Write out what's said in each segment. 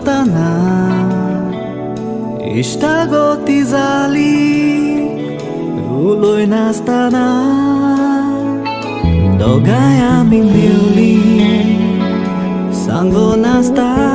astana Istagotizali Uloi nastana Dogaya min liuli Sango nastana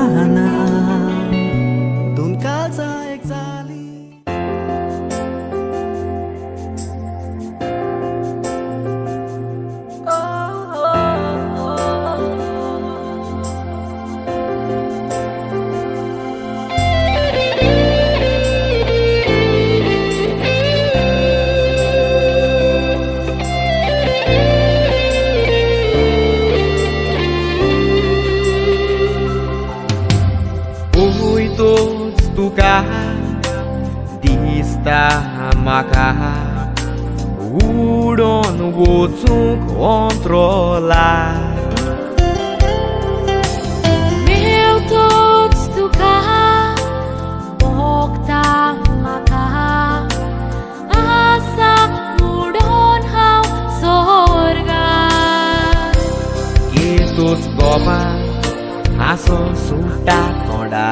Tuka di maka udon wocung kontrola Meu tots tuka bokta maka asa mudon hau sorga Yesus goma hason suta koda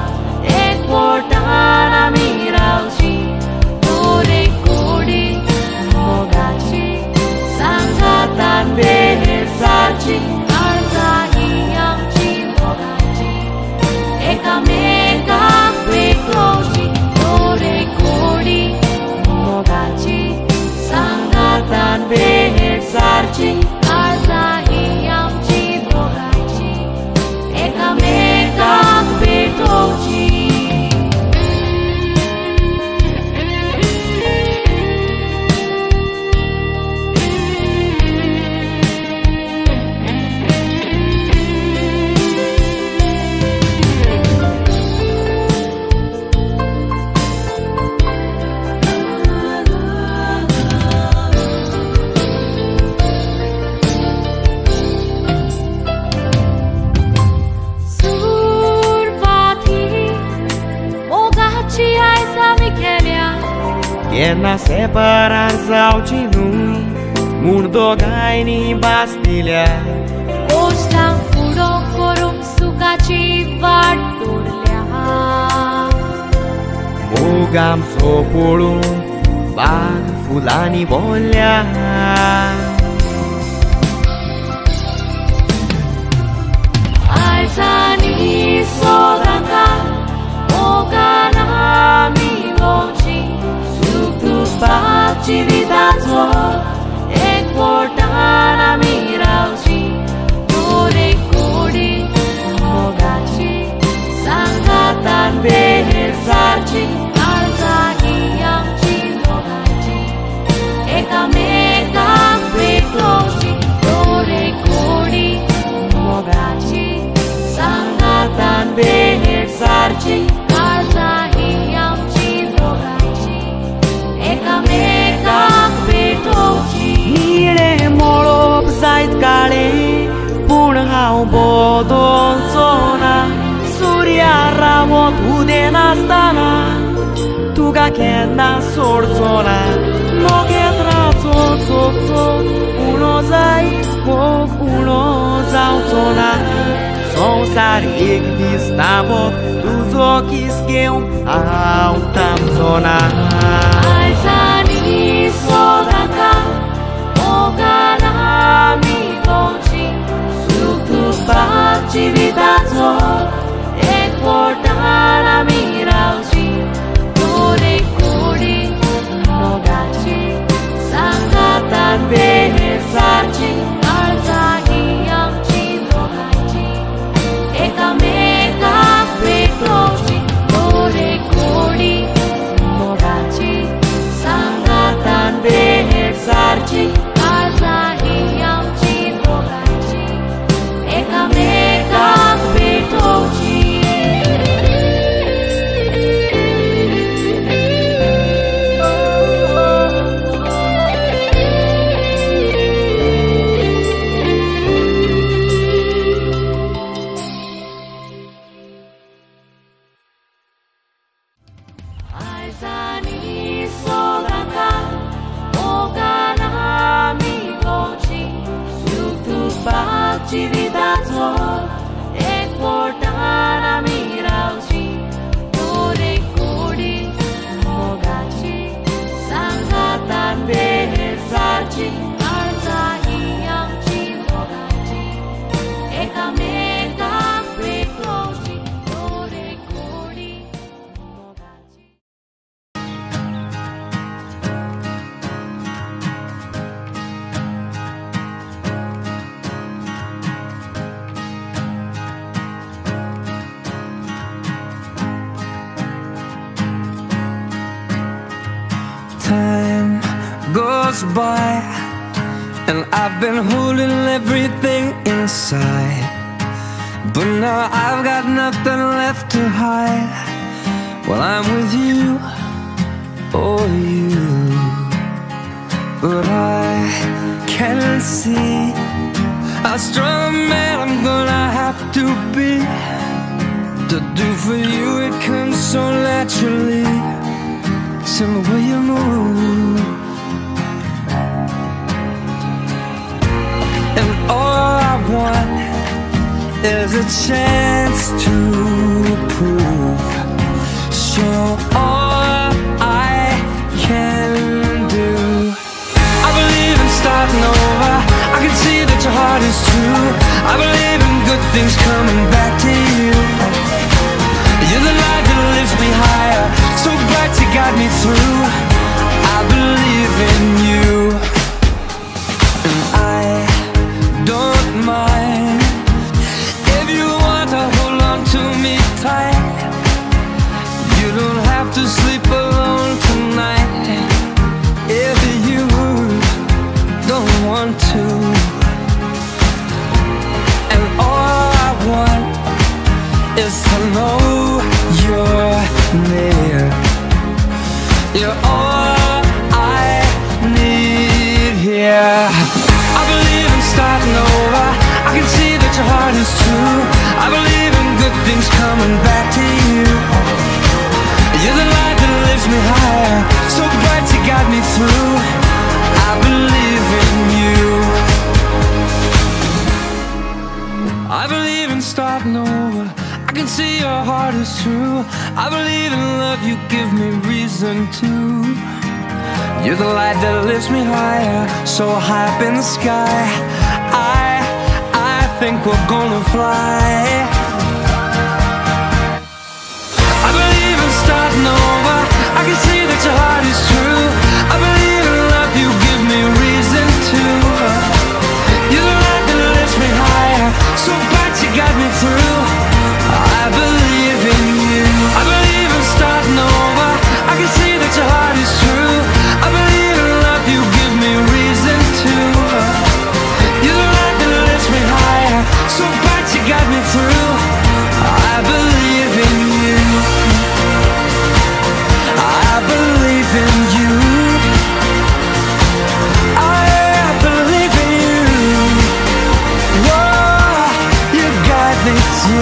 părar sau cinui Murdogaini Bastilea Osta furo corum sucaci varturlea Mugam sopulum bag fulani bolea possibilitato e cuore Agenda sorzola Moge trazo zozzo Urozai Pog urozau zola Son sarik distavo Tuzokizkeun Autam zola Aizai apesar ci vi. Goes by And I've been holding everything inside. But now I've got nothing left to hide. While I'm with you, oh you. But I can't see How strong man I'm gonna have to be To do for you. It comes so naturally way you move. And all I want is a chance to prove. Show all I can do I believe in starting over. I can see that your heart is true. I believe in good things coming back to you. You're the light that lifts me higher true. I believe in love, you give me reason to. You're the light that lifts me higher So high up in the sky. I, I think we're gonna fly. I believe in starting over. I can see that your heart is true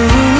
me